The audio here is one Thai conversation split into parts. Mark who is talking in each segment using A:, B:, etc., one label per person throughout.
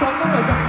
A: สอง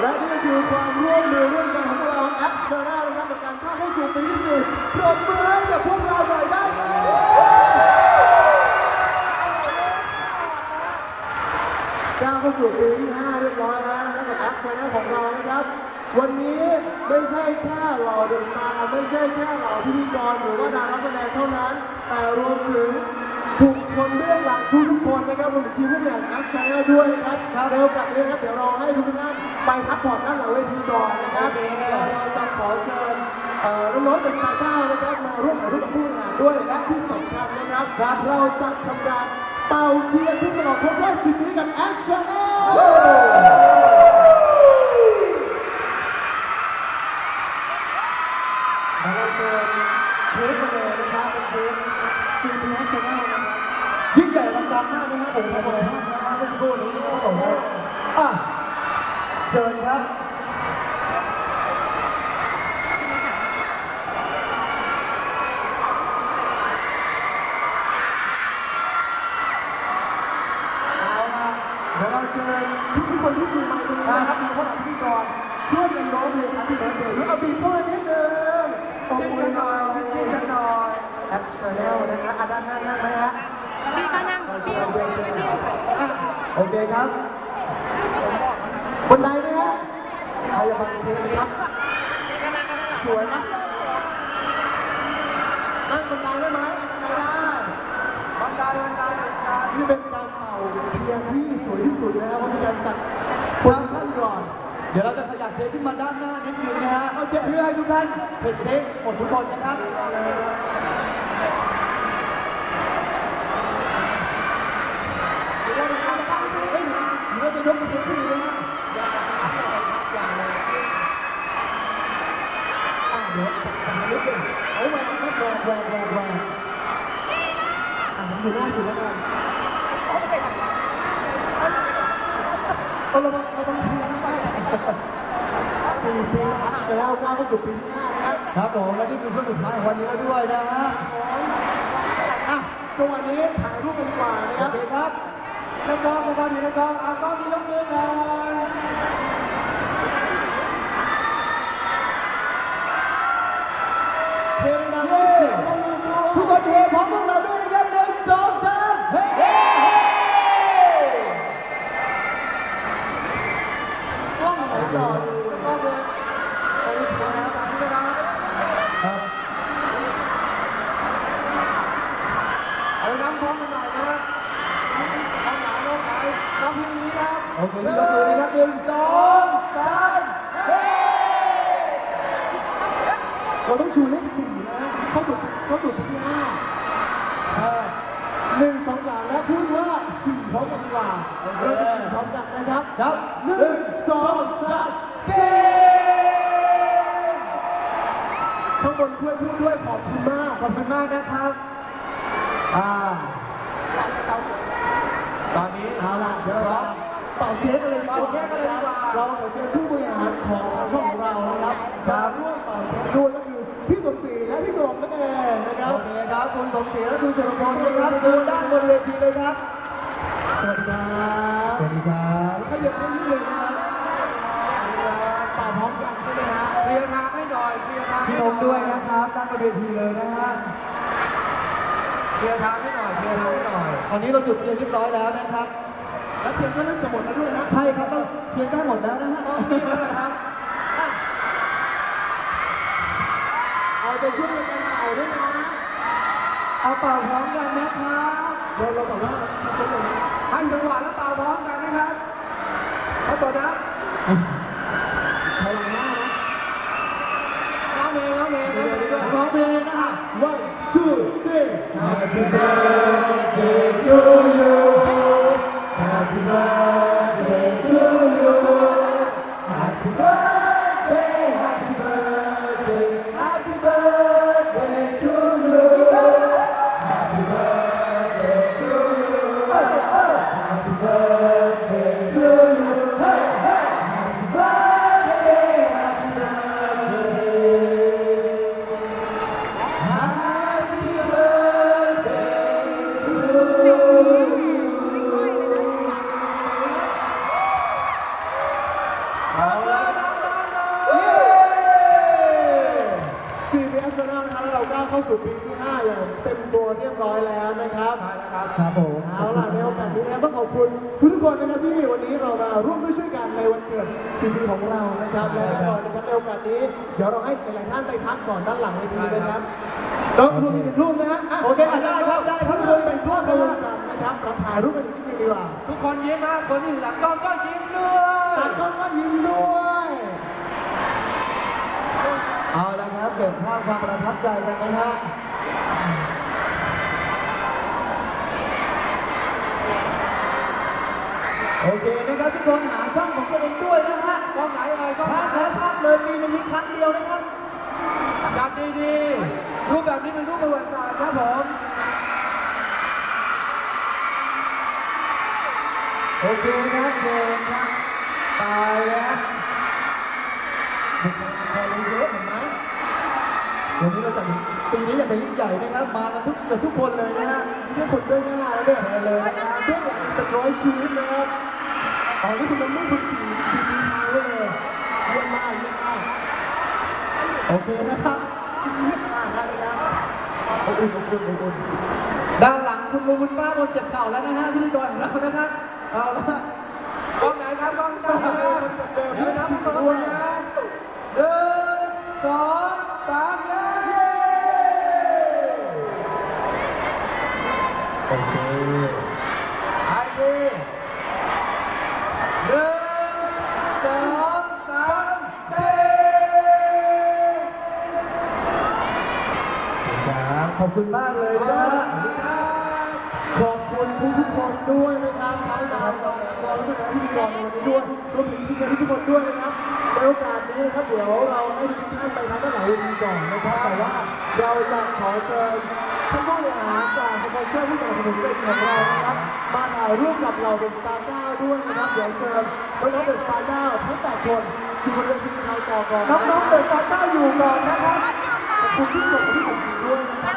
B: และนี่ก็คือความร่วมมือร่วมใจของเรา ACTS Channel นะครับในการเข้าสู่ปีที่สี่ปรบมือให้กับพวกเราหน่อยได้ไหมก้าวเข้าสู่ปีที่ห้าเรียบร้อยแล้วนะครับกับ ACTS Channel ของเรานะครับ วันนี้ไม่ใช่แค่เหล่า The Star ไม่ใช่แค่เหล่าพิธีกรหรือว่าดาราแสดงเท่านั้น แต่รวมถึง บุคคลเบื้องหลังทุกๆคนนะครับรวมถึงทีมผู้บริหาร ACTS Channelด้วยนะครับในโอกาสนี้นะครับเดี๋ยวเราให้ทุกท่านไปพักผ่อนด้านหลังเวทีก่อนนะครับแล้วเราจะขอเชิญเอ่อน้องๆจากสตาร์เก้านะครับมาร่วมถ่ายรูปกับผู้บริหารด้วยและที่สำคัญนะครับครับเราจะทำการเป่าเทียนเพื่อฉลองครบรอบ10ปีกับ Action เราเชิญเค้กมาเลยนะครับเป็นเค้กซีพี ACTS Channel นะครับ
C: ยิ่งใหญ่อลังการมากนะครับผมขอบคุณมากนะครับเมื่อสักครู่นี้นะครับผมอะเชิญครับ
B: เอาละเดี๋ยวเราเชิญทุกคนที่มีไมค์ตรงนี้นะครับมีคนพิธีกรช่วยกันร้องเพลงครับ happy birthday เอาบีบเข้ามานิดนึงขอบคุณหน่อยชื่นกันหน่อย ACTS Channel นะฮะอะด้านหน้านั่งไหมฮะ
D: พี่ก็นั่งพี่ก็นั่งพี่
C: โอเคครับ
B: บนไดไหมฮะใครจะมาเพลงนะครับสวยนะนั่งบนไดได้ไหมไม่ได
C: ได้บันไดบันได
B: นี่เป็น การเป่าเทียนที่สวยที่สุดนะครับเพราะมีการจัด position ก่อน
C: เดี๋ยวเราจะขยับเค้กขึ้นมาด้านหน้านิดนึงนะฮะเพื่อให้ทุกท่านเห็นเค้กหมดทุกคนนะครับ
B: หรือว่าจะทำตั้งเฮ้ยหรือว่าจะยกมือขึ้นเลยฮะอะเดี๋ยวสั่งนิดนึงเอาแหวนครับแหวนแหวนแหวนแหวนอะผมอยู่หน้าสุดแล้วกัน เอาระวังระวังทีนะสี่ปีอัพไปแล้วก้าวเข้าสู่ปีที่ห้านะครับ
C: ครับผมและนี่คือช่วงสุดท้ายของวันนี้แล้วด้วยนะฮะ
B: อะจังหวะนี้ถ่ายรูปกันดีกว่านะค
C: โอ
B: รับ
C: เคครับนักร้องมาดีนักร้องเอากล้องนี้ยกมือก่อน
B: เพลงดังๆเสียงก็ลืมด้วย
C: ทุกคนเฮพร้อมพวกเราด้วยนะครับหนึ่งสองสามเฮ้เฮ้
B: กล้องไหนก่อน
C: ก็เลย
B: ไปดูนะครับ
C: ครับเอาน้ำพร้อมกันหน่อยนะน้ำหนาน้ำไหนน้ำพิมพ์นี้ครับ โอเคยกมือนะครับหนึ่งสองสามเฮ้
B: เราต้องชูเลขสี่นะ เข้าสู่เข้าสู่ปีที่ห้าเออหนึ่งสองสามแล้วพูดว่าสี่พร้อมกันดีกว่าเราจะสี่พร้อมกันนะครับ
C: ครับ
B: หนึ่งสองสาม
C: สี่
B: ข้างบนช่วยพูดด้วยขอบคุณมาก
C: ขอบคุณมากนะครับอ่าตอนนี้
B: เอาล่ะเดี๋ยวเราจะ เป่าเค้กกันเลยดีกว่า
C: เป่าเค้กกันเลยดีกว่า
B: เราขอเชิญผู้บริหารของทางช่องของเรานะครับมาร่วมเป่าเค้กด้วยก็คือพี่สมศรีและพี่โดมนั่นเองนะครับ
C: โอเคครับคุณสมศรีและคุณเฉลิมพลนะครับเชิญด้านบนเวทีเลยครับ
B: สวัสดีครับ
C: สวัสดีครับ
B: ขยับให้นิดนึงนะครับเป่าพร้อมกันใช่ไหมฮะ
C: เคลียร์ทางให้หน่อยเคลียร์ทางพี่นกด้วยนะครับด้านบนเวทีเลยนะฮะเคลียร์ทางให้หน่อยเคลียร์ทางให้หน่อยตอนนี้เราจุดเทียนเรียบร้อยแล้วนะครับ
B: แล้ว เทียนก็เริ่มจะหมดแล้วด้วยนะ
C: ใช่ครับต้องเทียนได้หมดแล้วนะฮะต้องมีแล้วนะครับ
B: เอาใจช่วยในการเป่าด้วยนะ
C: เอาเป่าพร้อมกันนะครับ
B: เราเราแบบว่าทุกคนเลย
C: ให้จังหวะแล้วเป่าพร้อมกันนะครับเอาตัวนะ
B: พลังหน้านะ
C: ร้องเพลงร้องเพลงร้องเพลงร้องเพลงนะครับ
B: one two three
C: Happy birthday
B: ร้อยแล้วนะครับ
C: ครับผม
B: เอาล่ะในโอกาสนี้นะครับต้องขอบคุณทุกๆคนนะครับที่วันนี้เรามาร่วมด้วยช่วยกันในวันเกิดซีพีของเรานะครับและแน่นอนนะครับในโอกาสนี้เดี๋ยวเราให้หลายๆท่านไปพักก่อนด้านหลังเวทีนะครับแล้วรวมอีกหนึ่งรูปนะฮะะ
C: โอเคอะได้ครับได้ครับ
B: ทุกคนเป็นพวกเดียวกันนะครับเราถ่ายรูปกันอีกนิดนึงดีกว่า
C: ทุกคนยิ้มนะคนที่อยู่หลังกล้องก็ยิ้มด้ว
B: ตายกล้องก็ยิ้มด้วย
C: เอาละครับเก็บภาพความประทับใจกันนะฮะ โอเคนะครับทุกคนหาช่องของตัวเองด้วยนะฮะ
B: กล้องไหนเอ่ยกล้อง
C: พ
B: ไหน
C: ลาดแล้วพลาดเลยปีหนึงมีครั้งเดียวนะครับ
B: จับดีๆ รูปแบบนี้เป็นรูปประวัติศาสตร์ครับผม
C: โอเคครับเชิญครับตายแล้วบุคลากรเราเยอะเห็นไหมวันนี้เราจะปีนี้อยากจะยิ่งใหญ่นะครับ มากันทุกเกือบทุกคนเลยนะฮะ
B: นี่คนด้วยหน้าแล้วเนี่ย
C: เชิญเลยนะครับ
B: เพื่อนเป็นร้อยชีวิตนะครับ ตอนนี้คุณน้ำมุ่คุณสี่สี่ปีทางไว้เลย เยี่ยมมากเยี่ยมมาก
C: โอเคนะครับ
B: อ่าได้เลยครับอบอุ่นอบอุ่นอบอุ่น
C: ด้านหลังคุณลุงคุณป้าคนเจ็บเข่าแล้วนะฮะพิธีกรของเรานะครับเอาละ
B: กล้องไหนครับกล้องเจ้าไหนครับเดิมเลยนะพี่ตัวนะหนึ่งสองสามเย้
C: โอเค
B: ไอดี
C: คุณมากเลยนะฮะ
B: ขอบคุณทุกทุกคนด้วยนะครับทั้งดาวทั้งนักบอลและพิธีกรในวันนี้ด้วยรวมถึงทีมงานทุกคนด้วยนะครับในโอกาสนี้นะครับเดี๋ยวเราให้ทุกท่านไปทางด้านหลังเวทีก่อนนะครับแต่ว่าเราจะขอเชิญท่านผู้บริหารจากสปอนเซอร์ผู้สนับสนุนใจของเรานะครับมาถ่ายรูปกับเราเป็นสตาร์เก้าด้วยนะครับเดี๋ยวเชิญน้องๆเป็นสตาร์เก้าทั้งแปดคนอยู่บนเวทีเราต่อก่อน
C: น้องๆเปิดตาเต้าอยู่ก่อนนะครับ
B: ขอบคุณที่กดกับที่ผมสีด้วยนะครับ